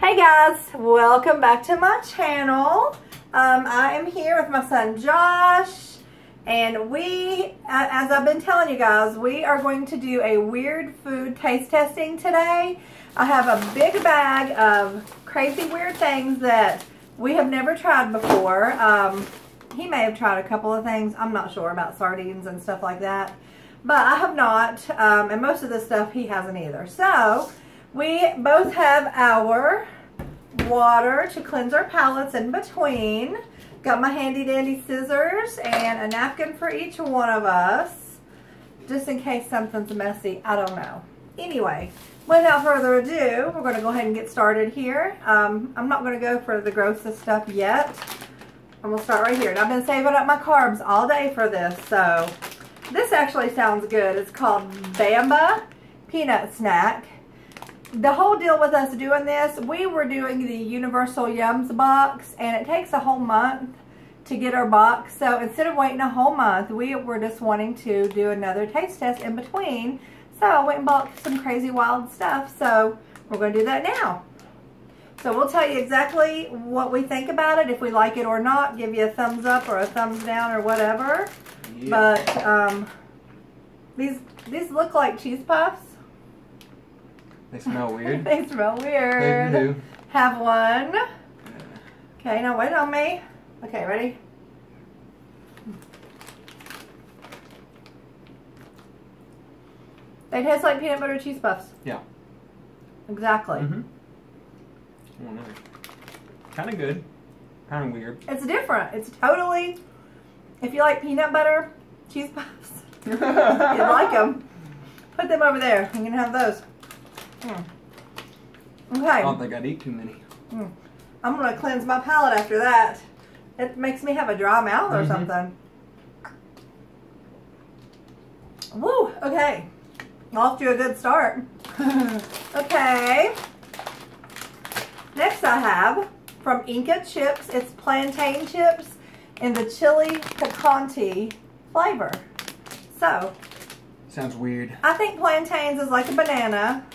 Hey guys, welcome back to my channel. Um, I am here with my son Josh, and we, as I've been telling you guys, we are going to do a weird food taste testing today. I have a big bag of crazy weird things that we have never tried before. Um, he may have tried a couple of things. I'm not sure about sardines and stuff like that. But I have not, um, and most of the stuff he hasn't either. So, we both have our water to cleanse our palates in between. Got my handy dandy scissors and a napkin for each one of us. Just in case something's messy. I don't know. Anyway, without further ado, we're going to go ahead and get started here. Um, I'm not going to go for the grossest stuff yet. I'm going to start right here. And I've been saving up my carbs all day for this. So this actually sounds good. It's called Bamba Peanut Snack. The whole deal with us doing this, we were doing the Universal Yums box, and it takes a whole month to get our box. So instead of waiting a whole month, we were just wanting to do another taste test in between. So I went and bought some crazy wild stuff. So we're going to do that now. So we'll tell you exactly what we think about it, if we like it or not, give you a thumbs up or a thumbs down or whatever. Yeah. But um, these these look like cheese puffs. They smell weird. they smell weird. They do. Have one. Okay, now wait on me. Okay, ready? They taste like peanut butter cheese puffs. Yeah. Exactly. Mm-hmm. Oh, no. Kind of good. Kind of weird. It's different. It's totally if you like peanut butter cheese puffs, you like them, put them over there. You can have those. Mm. Okay. I don't think I'd eat too many. Mm. I'm going to cleanse my palate after that. It makes me have a dry mouth or mm -hmm. something. Woo! Okay. Off to a good start. okay. Next I have from Inca Chips. It's plantain chips in the chili picante flavor. So. Sounds weird. I think plantains is like a banana.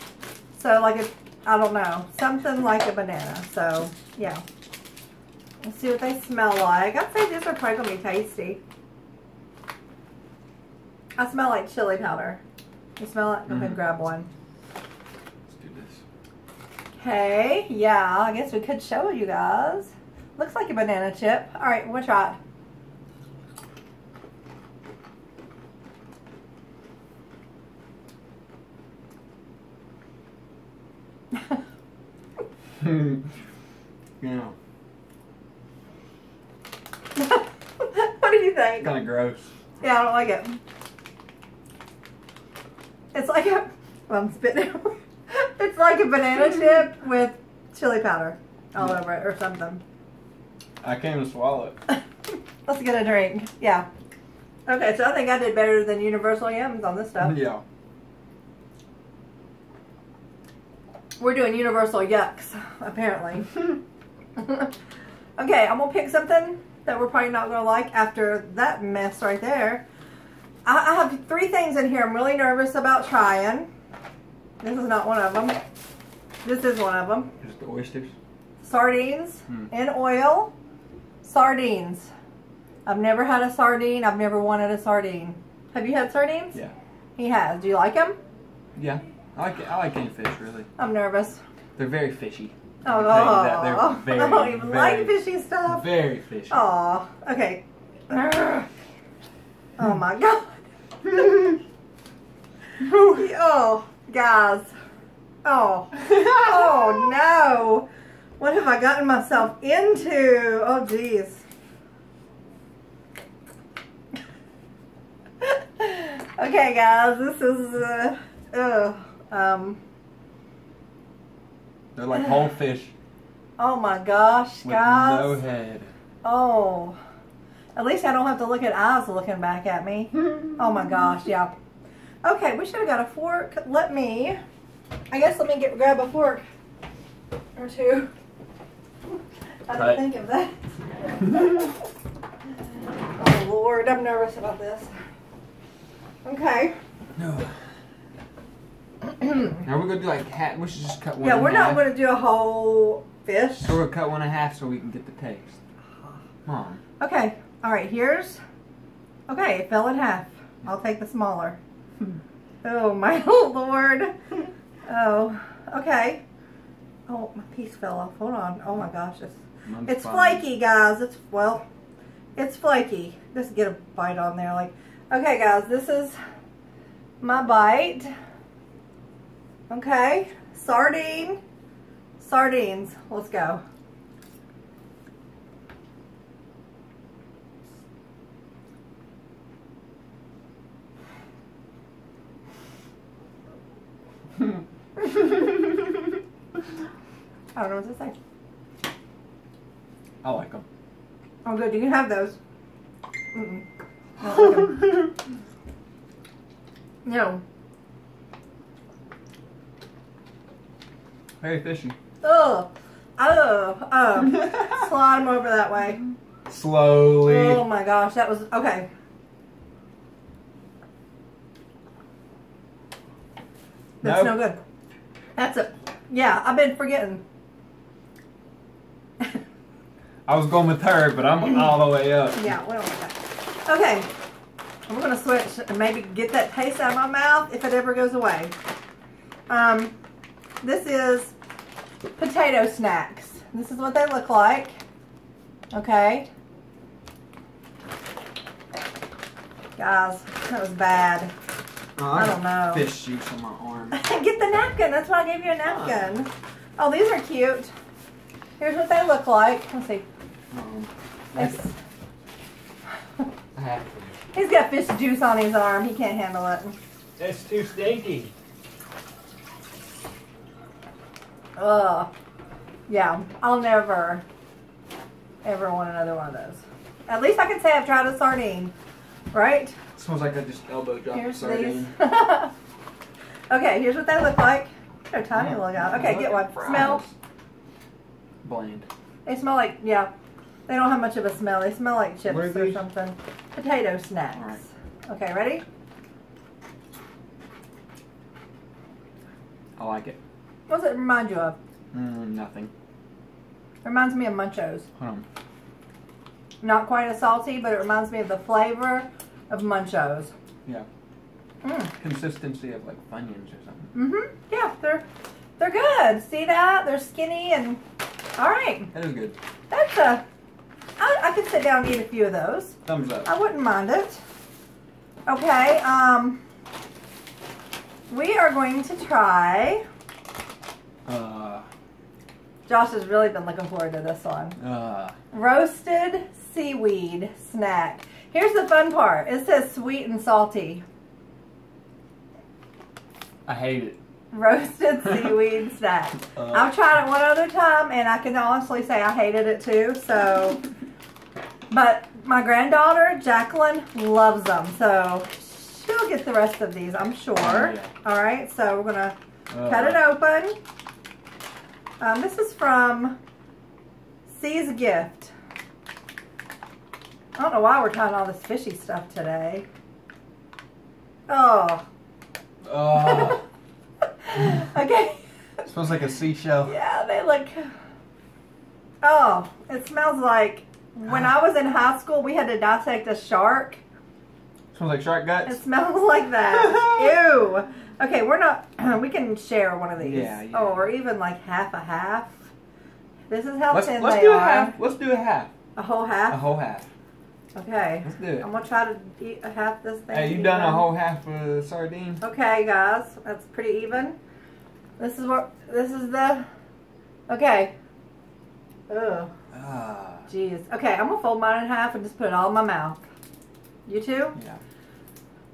So like a, I don't know, something like a banana. So yeah. Let's see what they smell like. I'd say these are probably going to be tasty. I smell like chili powder. You smell it? Go ahead and grab one. Let's do this. Okay, yeah, I guess we could show you guys. Looks like a banana chip. All right, we'll try it. yeah. what do you think? Kind of gross. Yeah, I don't like it. It's like a, well, I'm spitting It's like a banana chip with chili powder all over it or something. I can't even swallow it. Let's get a drink. Yeah. Okay, so I think I did better than Universal Yums on this stuff. Yeah. We're doing Universal Yucks, apparently. okay, I'm going to pick something that we're probably not going to like after that mess right there. I, I have three things in here I'm really nervous about trying. This is not one of them. This is one of them. Just the oysters? Sardines hmm. in oil Sardines. I've never had a sardine. I've never wanted a sardine. Have you had sardines? Yeah. He has. Do you like them? Yeah. I like I like any fish really. I'm nervous. They're very fishy. Oh, oh. Very, I don't even very, like fishy stuff. Very fishy. Oh, okay. oh my god. oh, guys. Oh. Oh no. What have I gotten myself into? Oh, jeez. okay, guys, this is, uh, uh, um. They're like whole fish. Oh my gosh, with guys. no head. Oh. At least I don't have to look at eyes looking back at me. oh my gosh, yeah. Okay, we should have got a fork. Let me, I guess let me get grab a fork or two. I didn't think of that. oh Lord, I'm nervous about this. Okay. No. Now we're gonna do like half. We should just cut one. yeah, we're not half. to do a whole fish. So we'll cut one in half so we can get the taste. Mom. Okay, all right, here's. Okay, it fell in half. I'll take the smaller. Oh, my lord. Oh, okay. Oh, my piece fell off. Hold on. Oh my gosh. It's, Mom's it's fine. flaky, guys. It's, well, it's flaky. Just get a bite on there. Like, okay, guys, this is my bite. Okay, sardine. Sardines. Let's go. I don't know what to say. I like them. Oh, good. You can have those. I don't like 'em. No. Very fishy. Ugh. Ugh. Um, slide them over that way. Slowly. Oh my gosh, that was okay. That's Nope. no good. That's it. Yeah, I've been forgetting. I was going with her, but I'm all the way up. Yeah, we don't like that. Okay, I'm gonna switch and maybe get that taste out of my mouth if it ever goes away. Um, this is potato snacks. This is what they look like. Okay. Guys, that was bad. Oh, I got don't know. Fish juice on my arm. Get the napkin. That's why I gave you a napkin. Oh, these are cute. Here's what they look like. Let's see. Um, It's- I have to. he's got fish juice on his arm. He can't handle it. It's too stinky. Ugh. Yeah, I'll never, ever want another one of those. At least I can say I've tried a sardine, right? It smells like I just elbow dropped Here's sardine. these. okay, here's what they look like. They're tiny little guys. Okay, get one. Fries. Smell. Bland. They smell like yeah. They don't have much of a smell. They smell like chips or these? something. Potato snacks. Alright. Okay, ready? I like it. What does it remind you of? Mm, nothing. reminds me of Munchos. Not quite as salty, but it reminds me of the flavor of Munchos. Yeah. Mm. Consistency of like Funyuns or something. Mm-hmm. Yeah, they're they're good. See that? They're skinny and all right. That is good. That's a. I, I could sit down and eat a few of those. Thumbs up. I wouldn't mind it. Okay. Um. We are going to try. Uh, Josh has really been looking forward to this one. uh, Roasted seaweed snack. Here's the fun part. It says sweet and salty. I hate it. Roasted seaweed snack. Uh, I've tried it one other time and I can honestly say I hated it too. So, but my granddaughter Jacqueline loves them, so she'll get the rest of these, I'm sure. Yeah. All right, so we're gonna uh, cut it open. Um, this is from Sea's Gift. I don't know why we're trying all this fishy stuff today. Oh. Uh, okay. smells like a seashell. Yeah, they look. Oh, it smells like when I was in high school, we had to dissect a shark. Smells like shark guts? It smells like that. Ew. Okay, we're not. We can share one of these. Yeah, yeah. Oh, or even like half a half. This is how Let's thin let's they do a half. Let's do a half. A whole half. A whole half. Okay. Let's do it. I'm gonna try to eat a half this thing. Hey, you done a whole half of sardine? Okay, guys, that's pretty even. This is what. This is the. Okay. Ugh. Ah, Jeez. Okay, I'm gonna fold mine in half and just put it all in my mouth. You too? yeah.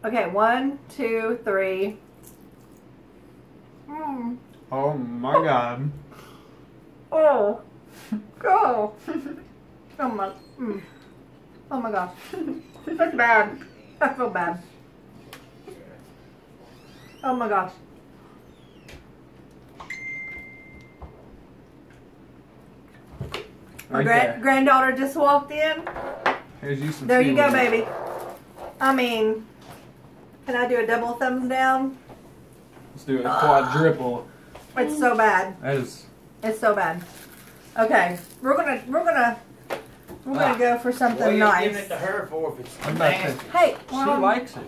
Okay, one, two, three. Mm. Oh my god. Oh. Go. Oh my. Mm. Oh my gosh. That's bad. I feel bad. Oh my gosh. My Right grand- there. granddaughter just walked in. Here's you some There you go, baby. I mean, can I do a double thumbs down? Let's do a quadruple. It's so bad. That is. It's so bad. Okay, we're gonna we're gonna we're gonna Ah. go for What are something you nice. giving it to her for if it's What about nasty? this? Hey, She we're on, likes it.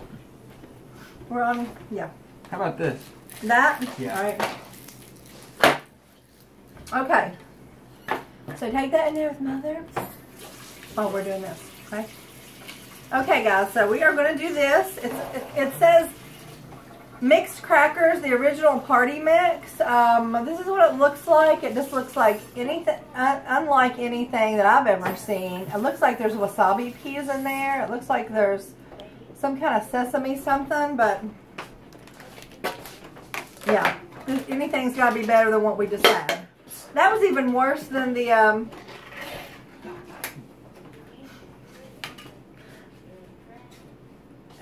we're on. Yeah, How about this? that. Yeah. All right. Okay. So take that in there with mother. Oh, we're doing this. Okay. Okay, guys. So we are going to do this. It's, it, it says mixed crackers, the original party mix. Um, this is what it looks like. It just looks like anything, un, unlike anything that I've ever seen. It looks like there's wasabi peas in there. It looks like there's some kind of sesame something, but yeah, anything's got to be better than what we just had. That was even worse than the um.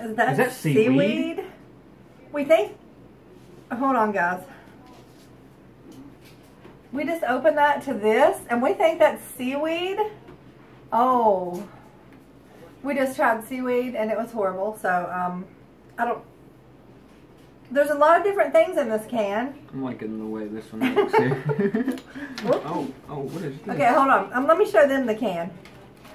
Is that, Is that seaweed? We think. Hold on, guys. We just opened that to this, and we think that's seaweed. Oh. We just tried seaweed, and it was horrible. So, um, I don't. There's a lot of different things in this can. I'm liking the way this one looks here. oh, oh, what is this? Okay, hold on. Um, let me show them the can.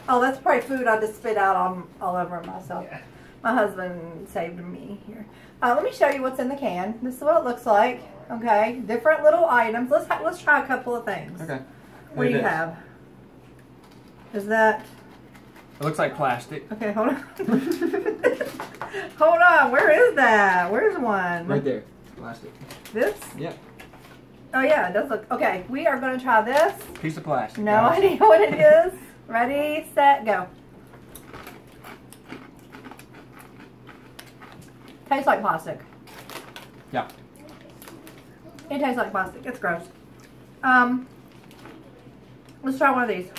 Oh, that's probably food I just spit out on all over myself. Yeah. My husband saved me here. Uh, let me show you what's in the can. This is what it looks like. Okay, different little items. Let's ha- let's try a couple of things. Okay. What do you is. have? Is that It looks like plastic. okay? Hold on. hold on. Where is that? Where's one? Right there. Plastic. This? Yep. Oh yeah, it does look. Okay, we are going to try this. Piece of plastic. No guys. idea what it is. Ready, set, go. Tastes like plastic. Yeah. It tastes like plastic. It's gross. Um, let's try one of these.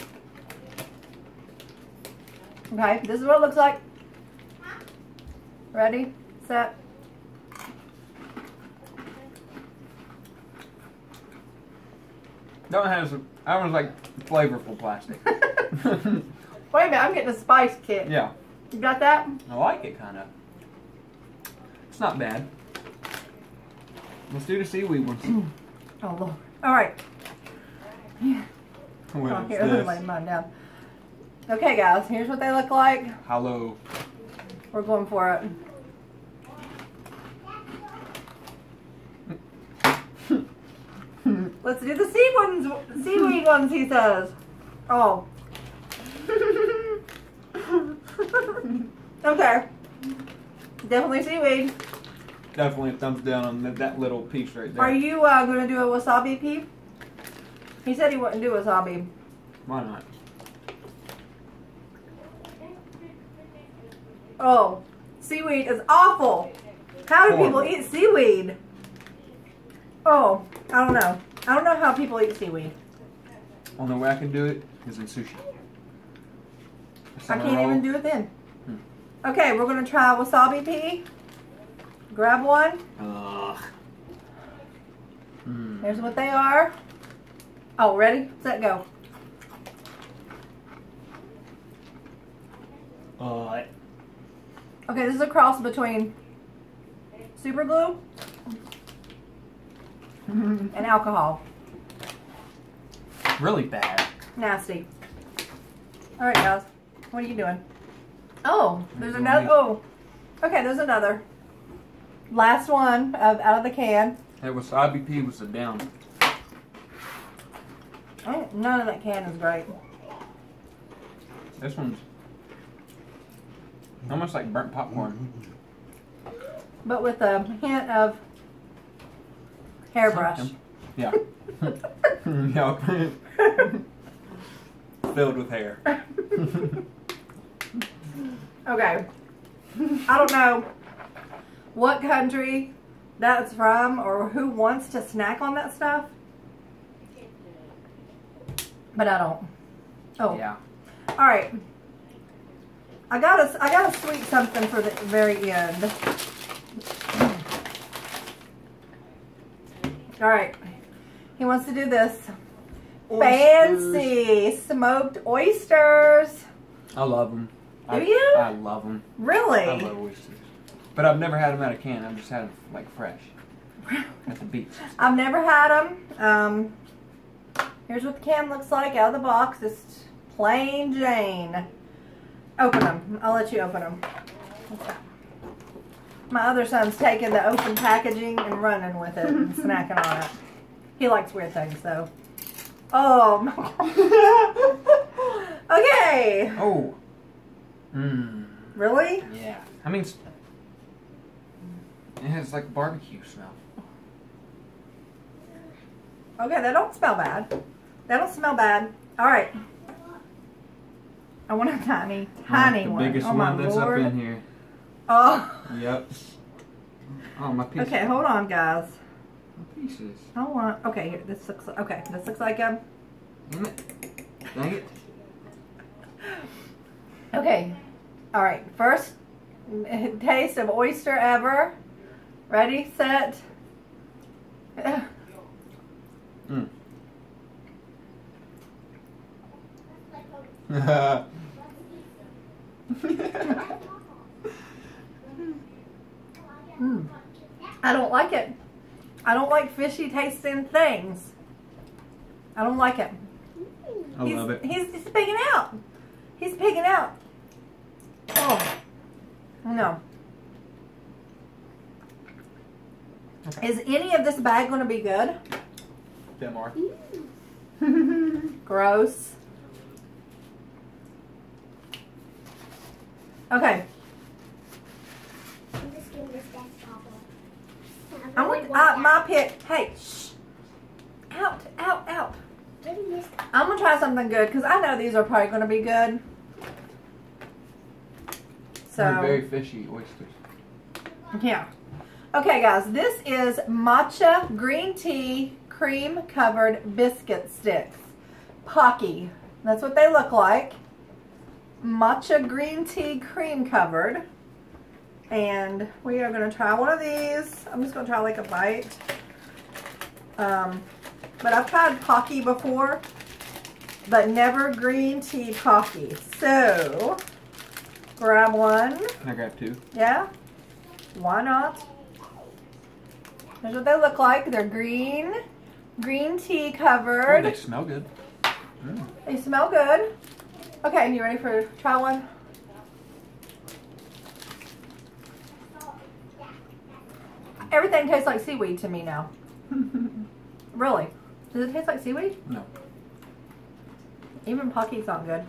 Okay, this is what it looks like. Ready, set. That one has. a- That one's like flavorful plastic. Wait a minute, I'm getting a spice kit. yeah. You got that? I like it kind of. It's not bad. Let's do the seaweed ones. Oh Lord. All right. What Oh, here, this? lay mine down. Okay, guys, here's what they look like. Hello. We're going for it. Let's do the sea ones, seaweed ones, he says. Oh. okay. Definitely seaweed. Definitely a thumbs down on that, that little piece right there. Are you uh, going to do a wasabi pea? He said he wouldn't do wasabi. Why not? Oh, seaweed is awful. How do people eat seaweed? Oh, I don't know. I don't know how people eat seaweed. Only way I can do it is in sushi. I can't even do it then. Hmm. Okay, we're gonna try wasabi pea. Grab one. Ugh. Mm. Here's what they are. Oh, ready, set, go. Uh, Okay, this is a cross between super glue and alcohol. really bad. Nasty. All right, guys. What are you doing? Oh, there's There's another. Oh, okay. There's another. Last one of, out of the can. That wasabi pea was a down. Oh, none of that can is great. This one's almost like burnt popcorn. But with a hint of hairbrush. Something. Yeah. yeah. Filled with hair. Okay. I don't know what country that's from or who wants to snack on that stuff. But I don't. Oh. Yeah. All right. I got a, I got a sweet something for the very end. All right. He wants to do this. Fancy smoked oysters. I love them. Do I, you? I love them. Really? I love oysters. But I've never had them out of can. I've just had them like fresh. at the beach. I've never had them. Um, here's what the can looks like out of the box. It's plain Jane. Open them. I'll let you open them. My other son's taking the open packaging and running with it and snacking on it. He likes weird things, though. Oh, okay. Oh. Mmm. Really? Yeah. I mean, it's- it has like barbecue smell. Okay, that don't smell bad. That don't smell bad. All right. I want a tiny, tiny the one. biggest oh one that's lord. up in here. Oh. Yep. Oh, my piece. Okay, hold on, guys. My pieces. I want. Okay, here. This looks. Okay, this looks like a. Damn it. Dang it. Okay. All right. First taste of oyster ever. Ready, set. Mm. Mm. I don't like it. I don't like fishy tasting things. I don't like it. I he's, love it. He's, he's pigging out. He's pigging out. Oh. No. Is any of this bag going to be good? Them are. Gross. Okay. I'm just giving this back I want uh, my pit. Hey, shh. Out, out, out. I'm going to try something good because I know these are probably going to be good. So. They're very fishy oysters. yeah. Okay, guys, this is matcha green tea cream covered biscuit sticks. Pocky. That's what they look like. Matcha green tea cream covered. And we are going to try one of these. I'm just going to try like a bite. Um, but I've tried Pocky before, but never green tea Pocky. So, grab one. I grab two? Yeah? Why not? Here's what they look like. They're green, green tea Oh, covered. they smell good. Mm. They smell good. Okay, you ready for try one? Everything tastes like seaweed to me now. really? Does it taste like seaweed? No. Even Pocky's not good.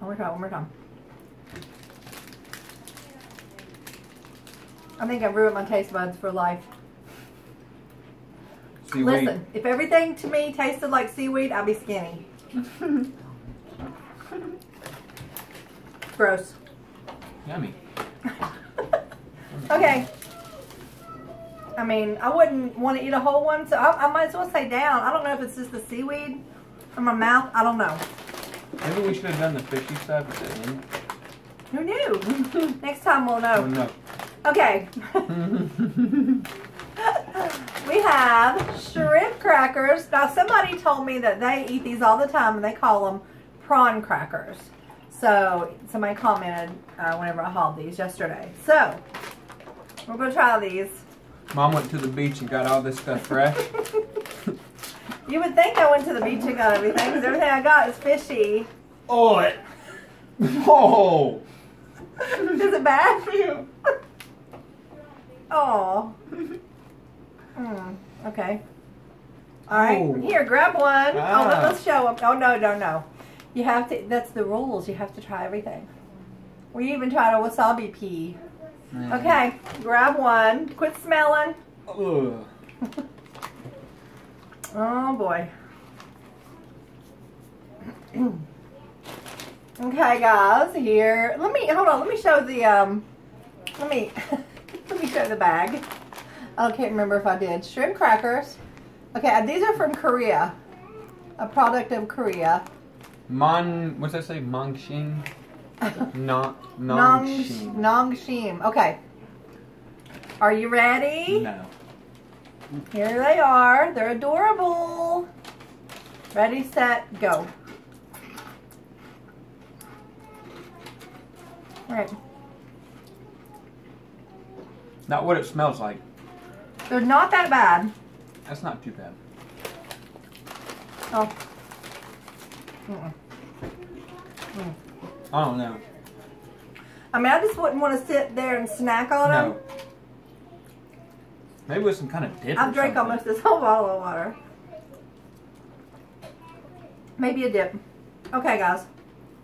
One more try, one more time. I think I've ruined my taste buds for life. Seaweed. Listen, if everything to me tasted like seaweed, I'd be skinny. Gross. Yummy. okay. I mean, I wouldn't want to eat a whole one, so I, I might as well say down. I don't know if it's just the seaweed in my mouth. I don't know. Maybe we should have done the fishy stuff at the end. Who knew? Next time we'll know. no. Okay. We have shrimp crackers. Now, somebody told me that they eat these all the time and they call them prawn crackers. So, somebody commented uh, whenever I hauled these yesterday. So, we're going to try these. Mom went to the beach and got all this stuff fresh. You would think I went to the beach and got everything because everything I got is fishy. oh, it. Oh. Is it bad? For you? Oh. Mm, okay. All right. Oh. Here, grab one. Oh, Ah. let, us show them. Oh, no, no, no. You have to, that's the rules. You have to try everything. We even tried a wasabi pea. Mm. Okay, grab one. Quit smelling. Oh, boy. okay, guys, here. Let me, hold on, let me show the, um, let me, let me show the bag. I can't remember if I did. Shrimp crackers. Okay, these are from Korea. A product of Korea. Mon, what's that say? Mongshin? Not Nong. Nongshim. Okay. Are you ready? No. Here they are. They're adorable. Ready, set, go. All right. Not what it smells like. They're not that bad. That's not too bad. Oh. Mm-mm. Oh, I don't know. I mean, I just wouldn't want to sit there and snack on them. No. Maybe with some kind of dip. I've drank almost this whole bottle of water. Maybe a dip. Okay, guys.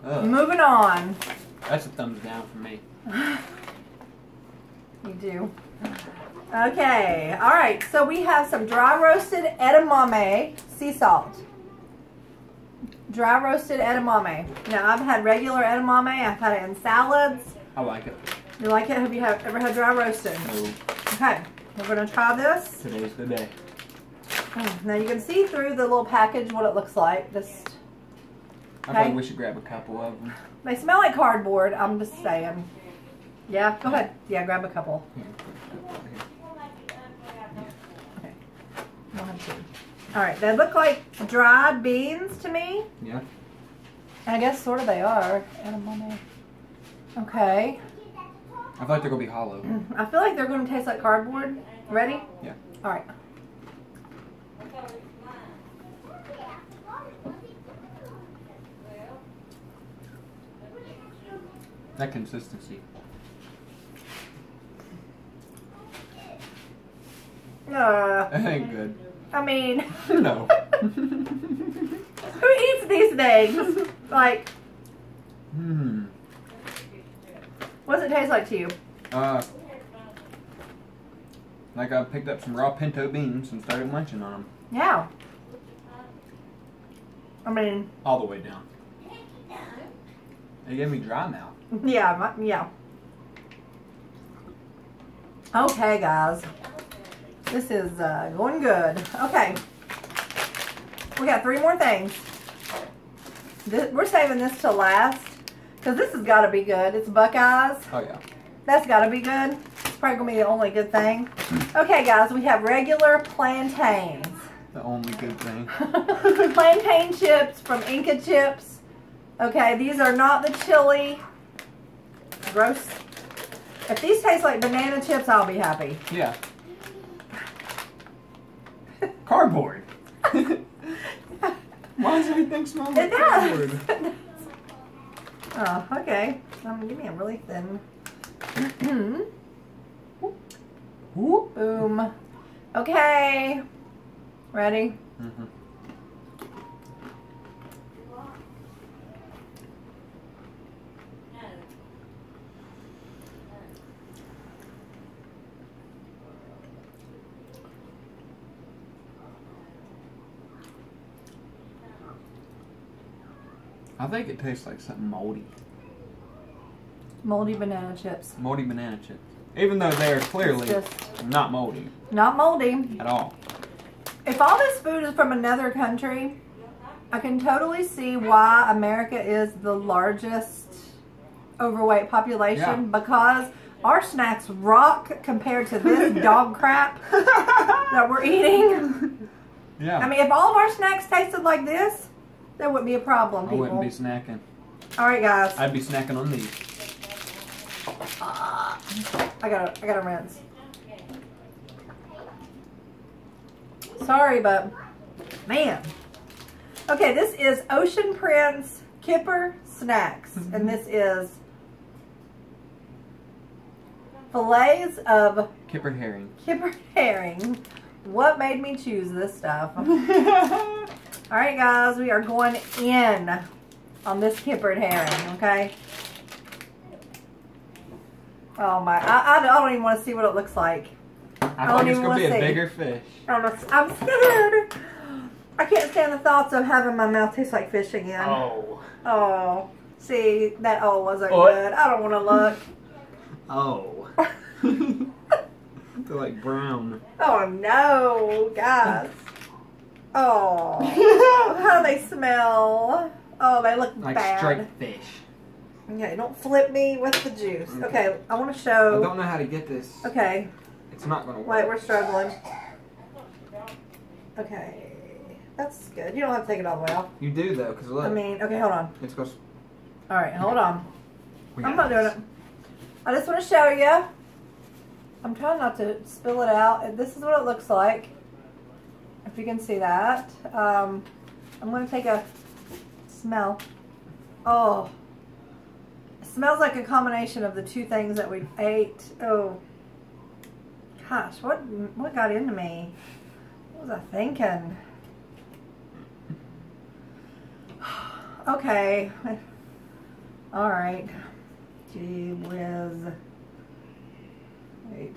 Ugh, Moving on. that's a thumbs down for me. You do. Okay. All right. So we have some dry roasted edamame sea salt. Dry roasted edamame. Now I've had regular edamame. I've had it in salads. I like it. You like it? Have you have, ever had dry roasted? So Okay. We're gonna try this. today's the day. Hmm, now you can see through the little package what it looks like. Just I Okay. think we should grab a couple of them. they smell like cardboard. I'm just saying. Yeah. Go ahead. Yeah. Grab a couple. Okay. One, two. All right. They look like dried beans to me. Yeah. I guess sort of they are. Okay. I feel like they're gonna be hollow. I feel like they're going to taste like cardboard. Ready? Yeah. All right. That consistency. Uh, That ain't good. I mean, No. who eats these things? Like, Hmm. what does it taste like to you? Uh. Like I picked up some raw pinto beans and started munching on them Yeah. I mean, all the way down. It gave me dry mouth. yeah, my, yeah. Okay, guys. This is uh, going good. Okay. We got three more things. This, we're saving this to last because this has got to be good. It's Buckeyes. Oh yeah. That's got to be good. It's probably going to be the only good thing. Okay, guys, we have regular plantains. The only good thing. Plantain chips from Inca Chips. Okay, these are not the chili. Gross. If these taste like banana chips, I'll be happy. Yeah. Cardboard. Why does everything smell like It cardboard? oh, okay. Um, give me a really thin. Whoop. Boom. Okay. Ready? Mhm. I think it tastes like something moldy. Moldy banana chips. Moldy banana chips. Even though they are clearly not moldy not moldy. at all. If all this food is from another country, I can totally see why America is the largest overweight population because our snacks rock compared to this dog crap that we're eating. Yeah. I mean, if all of our snacks tasted like this, there wouldn't be a problem, I wouldn't be snacking. All right, guys. I'd be snacking on these. Uh, I gotta, I gotta rinse. Sorry, but man. Okay, this is Ocean Prince Kipper Snacks, and mm-hmm. this is fillets of Kipper herring. Kipper herring. What made me choose this stuff? All right, guys, we are going in on this kippered herring, okay? Oh my, I, I don't even want to see what it looks like. I don't think it's even gonna be a see. bigger fish. I'm, I'm scared. I can't stand the thoughts of having my mouth taste like fish again. Oh. Oh, see, that oh wasn't Oh. good. I don't want to look. Oh. They're like brown. Oh no, guys. Oh, how they smell. Oh, they look Like bad. striped fish. Okay, don't flip me with the juice. Okay. Okay, I want to show. I don't know how to get this. Okay, It's not gonna work. wait, we're struggling. Okay, that's good. You don't have to take it all the way off. You do though, because look. I mean, okay, hold on. it's goes. All right, hold on. we I'm got not doing it. I just want to show you. I'm trying not to spill it out. This is what it looks like. If you can see that. Um, I'm going to take a smell. Oh. It smells like a combination of the two things that we ate. Oh. Gosh, what what got into me? What was I thinking? Okay. All right. Gee whiz. Wait.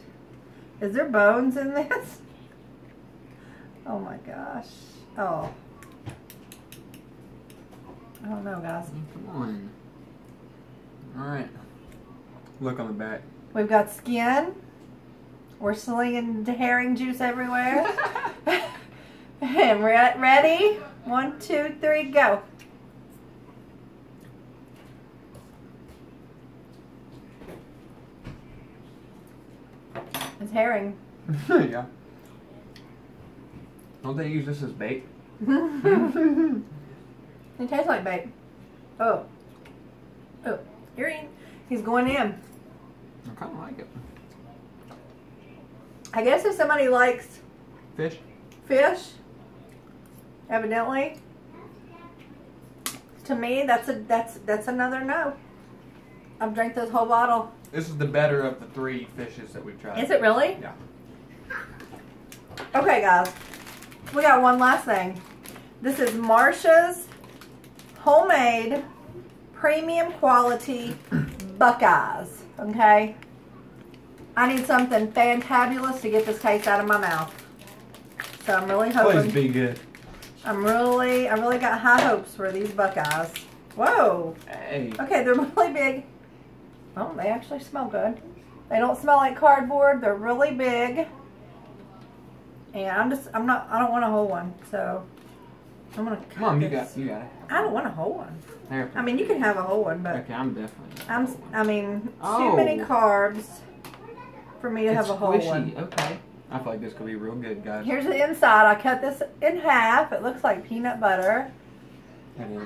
Is there bones in this? Oh my gosh. Oh. I don't know, guys. Mm, come on. All right. Look on the back. We've got skin. We're slinging herring juice everywhere. and re- ready? One, two, three, go. It's herring. yeah. Don't they use this as bait? it tastes like bait. Oh. Oh. You're in. He's going in. I kind of like it. I guess if somebody likes Fish? fish, evidently, to me that's a that's that's another no. I've drank this whole bottle. This is the better of the three fishes that we've tried. Is it really? Yeah. Okay, guys. We got one last thing. This is Marsha's homemade premium quality Buckeyes. Okay? I need something fantabulous to get this taste out of my mouth. So I'm really hoping. Please be good. I'm really, I really got high hopes for these Buckeyes. Whoa. Hey. Okay, they're really big. Oh, they actually smell good. They don't smell like cardboard. They're really big. And I'm just, I'm not, I don't want a whole one. So I'm gonna. cut Mom, you got you got it. I don't want a whole one. There. I mean, you can have a whole one, but okay, I'm definitely. I'm, I mean, too Oh. many carbs for me to it's have a whole squishy. one. Okay. I feel like this could be real good, guys. Here's the inside. I cut this in half. It looks like peanut butter.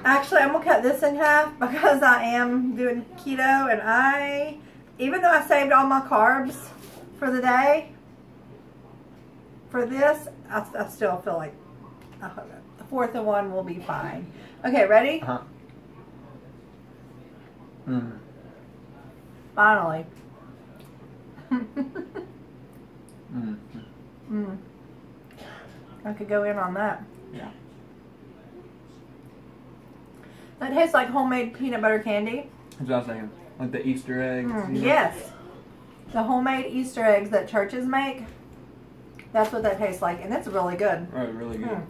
Actually, I'm gonna cut this in half because I am doing keto, and I, even though I saved all my carbs for the day, for this, I, I still feel like uh, the fourth and one will be fine. Okay, ready? Uh-huh. Mm. Finally. Mm. mm. I could go in on that. Yeah. That tastes like homemade peanut butter candy. That's what I was saying. Like the Easter eggs. Mm, you know? yes. The homemade Easter eggs that churches make. That's what that tastes like, and it's really good. Right, really good. Mm.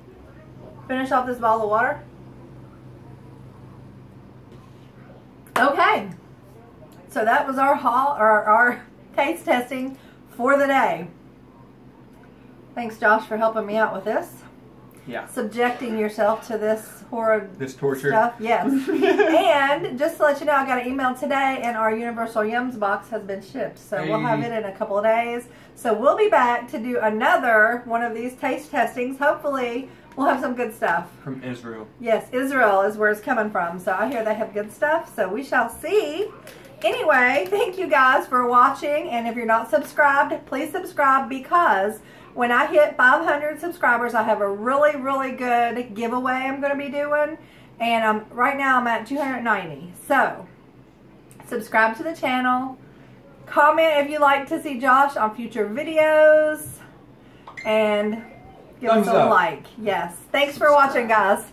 Finish off this bottle of water. Okay. So that was our haul or our taste testing for the day. Thanks Josh for helping me out with this. Yeah. Subjecting yourself to this horrid This torture. stuff. Yes. and just to let you know, I got an email today and our Universal Yums box has been shipped. So we'll have it in a couple of days. So we'll be back to do another one of these taste testings. Hopefully we'll have some good stuff. From Israel. Yes, Israel is where it's coming from. So I hear they have good stuff. So we shall see. Anyway, thank you guys for watching. And if you're not subscribed, please subscribe because when I hit 500 subscribers, I have a really, really good giveaway I'm going to be doing. And um, right now I'm at 290. So subscribe to the channel. Comment if you like to see Josh on future videos. And give Thumbs us a up. like. Yes. Thanks for watching, guys.